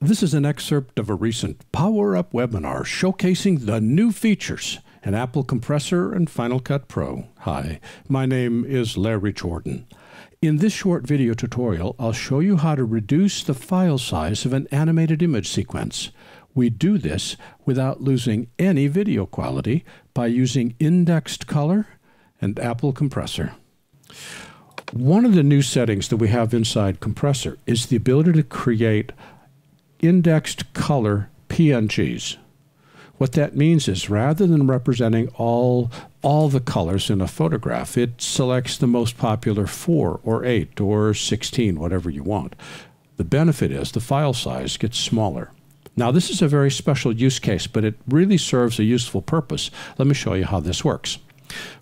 This is an excerpt of a recent Power Up webinar showcasing the new features in Apple Compressor and Final Cut Pro. Hi, my name is Larry Jordan. In this short video tutorial, I'll show you how to reduce the file size of an animated image sequence. We do this without losing any video quality by using indexed color and Apple Compressor. One of the new settings that we have inside Compressor is the ability to create indexed color PNGs. What that means is rather than representing all all the colors in a photograph, it selects the most popular 4 or 8 or 16, whatever you want. The benefit is the file size gets smaller. Now, this is a very special use case, but it really serves a useful purpose. Let me show you how this works.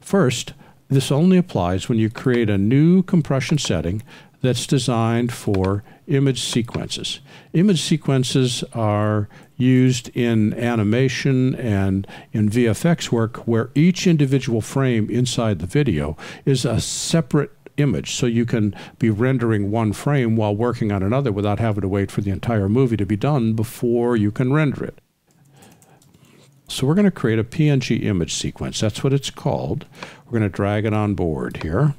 First, this only applies when you create a new compression setting that's designed for image sequences. Image sequences are used in animation and in VFX work where each individual frame inside the video is a separate image. So you can be rendering one frame while working on another without having to wait for the entire movie to be done before you can render it. So we're going to create a PNG image sequence. That's what it's called. We're going to drag it on board here.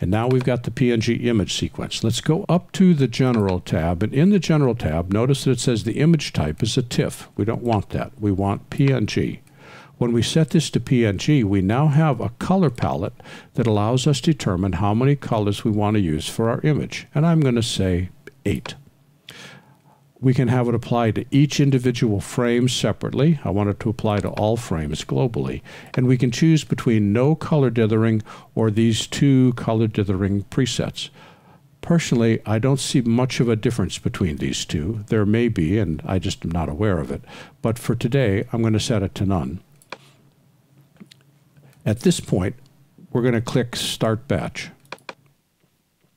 And now we've got the PNG image sequence. Let's go up to the General tab. And in the General tab, notice that it says the image type is a TIFF. We don't want that. We want PNG. When we set this to PNG, we now have a color palette that allows us to determine how many colors we want to use for our image. And I'm going to say 8 we can have it apply to each individual frame separately. I want it to apply to all frames globally. And we can choose between no color dithering or these two color dithering presets. Personally, I don't see much of a difference between these two. There may be, and I just am not aware of it. But for today, I'm going to set it to none. At this point, we're going to click Start Batch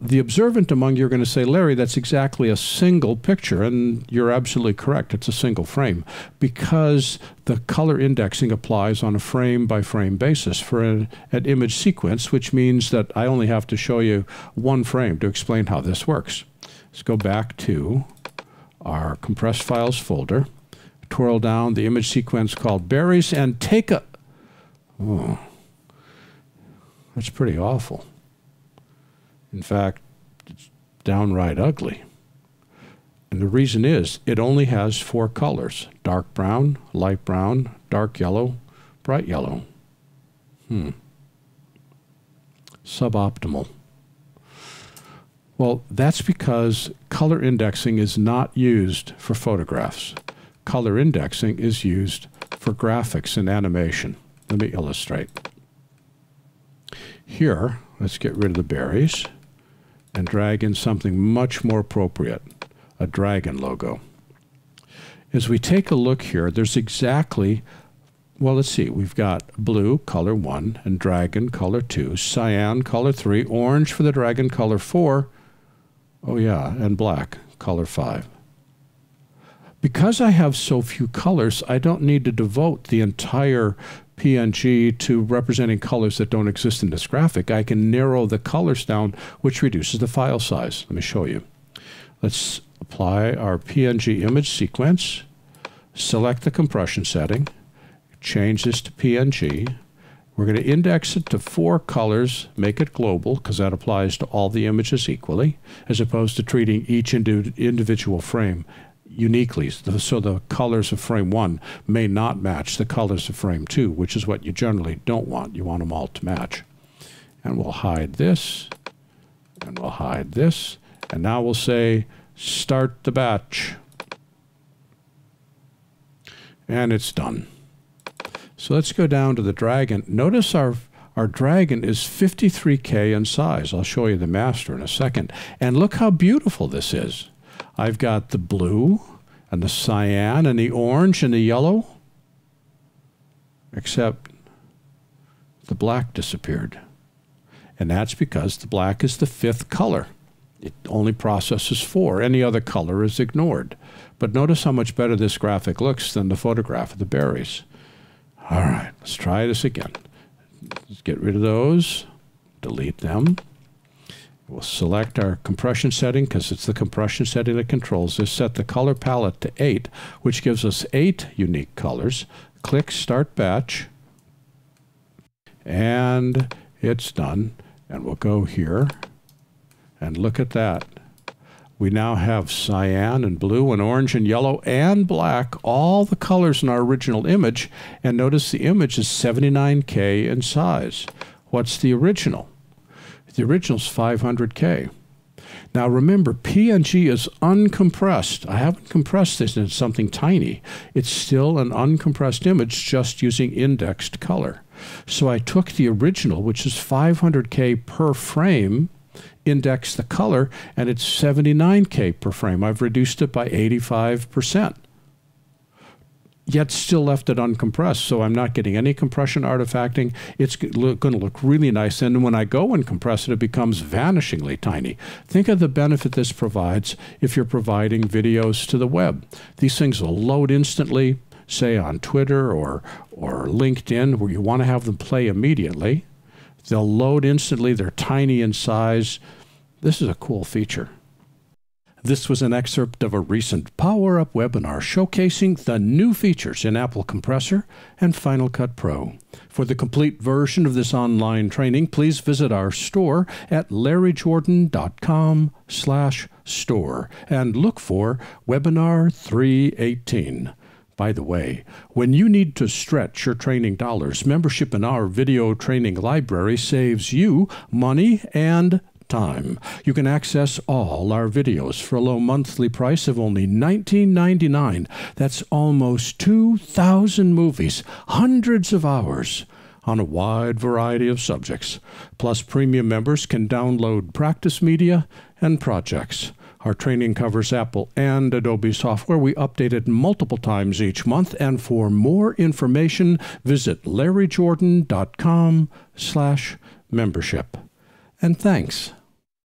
the observant among you are going to say, Larry, that's exactly a single picture. And you're absolutely correct. It's a single frame because the color indexing applies on a frame by frame basis for an, an image sequence, which means that I only have to show you one frame to explain how this works. Let's go back to our compressed files folder, twirl down the image sequence called berries, and take a. Oh, that's pretty awful. In fact, it's downright ugly. And the reason is it only has four colors dark brown, light brown, dark yellow, bright yellow. Hmm. Suboptimal. Well, that's because color indexing is not used for photographs. Color indexing is used for graphics and animation. Let me illustrate. Here, let's get rid of the berries and drag in something much more appropriate, a dragon logo. As we take a look here, there's exactly, well, let's see, we've got blue, color 1, and dragon, color 2, cyan, color 3, orange for the dragon, color 4, oh yeah, and black, color 5. Because I have so few colors, I don't need to devote the entire PNG to representing colors that don't exist in this graphic, I can narrow the colors down, which reduces the file size. Let me show you. Let's apply our PNG image sequence, select the compression setting, change this to PNG. We're going to index it to four colors, make it global, because that applies to all the images equally, as opposed to treating each individual frame uniquely. So the colors of frame one may not match the colors of frame two, which is what you generally don't want. You want them all to match. And we'll hide this, and we'll hide this. And now we'll say, start the batch. And it's done. So let's go down to the dragon. Notice our our dragon is 53K in size. I'll show you the master in a second. And look how beautiful this is. I've got the blue and the cyan and the orange and the yellow, except the black disappeared. And that's because the black is the fifth color. It only processes four. Any other color is ignored. But notice how much better this graphic looks than the photograph of the berries. All right, let's try this again. Let's get rid of those, delete them. We'll select our compression setting because it's the compression setting that controls this. Set the color palette to 8, which gives us 8 unique colors. Click Start Batch, and it's done. And we'll go here, and look at that. We now have cyan and blue and orange and yellow and black, all the colors in our original image. And notice the image is 79K in size. What's the original? The original is 500K. Now remember, PNG is uncompressed. I haven't compressed this into something tiny. It's still an uncompressed image just using indexed color. So I took the original, which is 500K per frame, indexed the color, and it's 79K per frame. I've reduced it by 85%. Yet still left it uncompressed, so I'm not getting any compression artifacting. It's going to look really nice, and when I go and compress it, it becomes vanishingly tiny. Think of the benefit this provides if you're providing videos to the web. These things will load instantly, say on Twitter or, or LinkedIn, where you want to have them play immediately. They'll load instantly. They're tiny in size. This is a cool feature. This was an excerpt of a recent Power Up webinar showcasing the new features in Apple Compressor and Final Cut Pro. For the complete version of this online training, please visit our store at larryjordan.com slash store and look for Webinar 318. By the way, when you need to stretch your training dollars, membership in our video training library saves you money and time. You can access all our videos for a low monthly price of only $19.99. That's almost 2,000 movies, hundreds of hours on a wide variety of subjects. Plus, premium members can download practice media and projects. Our training covers Apple and Adobe software. We update it multiple times each month. And for more information, visit larryjordan.com slash membership. And thanks.